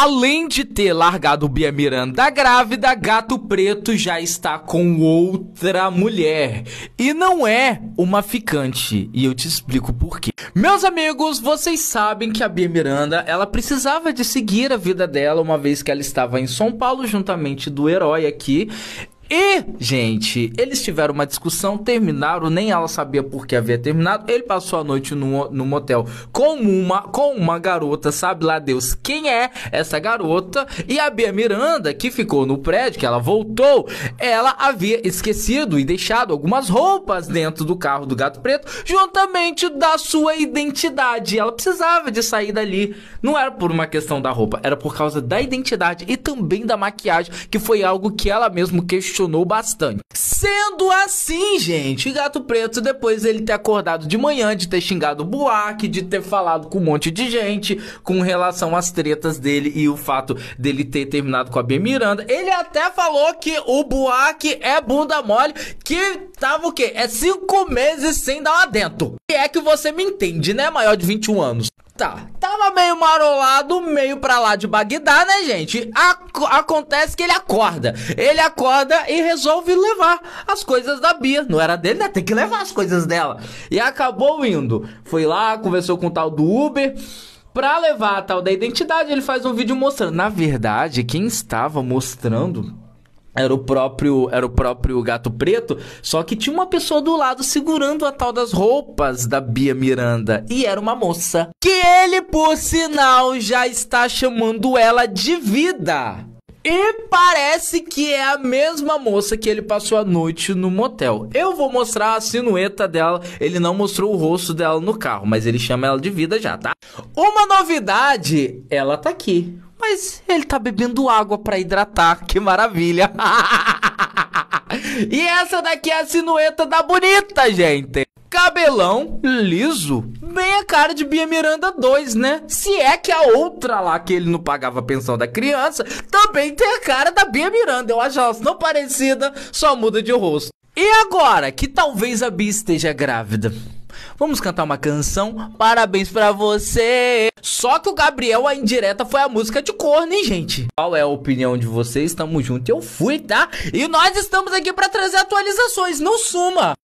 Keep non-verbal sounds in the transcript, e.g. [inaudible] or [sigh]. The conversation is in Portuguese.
Além de ter largado Bia Miranda grávida, Gato Preto já está com outra mulher. E não é uma ficante. E eu te explico por quê. Meus amigos, vocês sabem que a Bia Miranda, ela precisava de seguir a vida dela, uma vez que ela estava em São Paulo, juntamente do herói aqui. E, gente, eles tiveram uma discussão, terminaram, nem ela sabia por que havia terminado. Ele passou a noite no, no motel com uma, com uma garota, sabe lá Deus quem é essa garota. E a Bia Miranda, que ficou no prédio, que ela voltou, ela havia esquecido e deixado algumas roupas dentro do carro do gato preto, juntamente da sua identidade. Ela precisava de sair dali. Não era por uma questão da roupa, era por causa da identidade e também da maquiagem, que foi algo que ela mesmo questionou bastante. Sendo assim, gente, Gato Preto, depois ele ter acordado de manhã, de ter xingado o Buarque, de ter falado com um monte de gente com relação às tretas dele e o fato dele ter terminado com a Bia Miranda, ele até falou que o Buarque é bunda mole, que tava o quê? É cinco meses sem dar lá dentro. E é que você me entende, né, maior de 21 anos. Tá, tava meio marolado, meio pra lá de Bagdá, né, gente? Ac acontece que ele acorda. Ele acorda e resolve levar as coisas da Bia. Não era dele, né? Tem que levar as coisas dela. E acabou indo. Foi lá, conversou com o tal do Uber. Pra levar a tal da identidade, ele faz um vídeo mostrando. Na verdade, quem estava mostrando era o próprio era o próprio gato preto, só que tinha uma pessoa do lado segurando a tal das roupas da Bia Miranda e era uma moça que ele por sinal já está chamando ela de vida. E parece que é a mesma moça que ele passou a noite no motel. Eu vou mostrar a sinueta dela. Ele não mostrou o rosto dela no carro, mas ele chama ela de vida já, tá? Uma novidade, ela tá aqui. Mas ele tá bebendo água para hidratar. Que maravilha. [laughs] e essa daqui é a sinueta da bonita, gente. Cabelão liso, bem a cara de Bia Miranda 2, né? Se é que a outra lá que ele não pagava a pensão da criança também tem a cara da Bia Miranda. Eu acho elas tão parecidas, só muda de rosto. E agora que talvez a Bia esteja grávida? Vamos cantar uma canção? Parabéns pra você! Só que o Gabriel, a indireta, foi a música de corno, hein, gente? Qual é a opinião de vocês? Tamo junto, eu fui, tá? E nós estamos aqui pra trazer atualizações, não suma!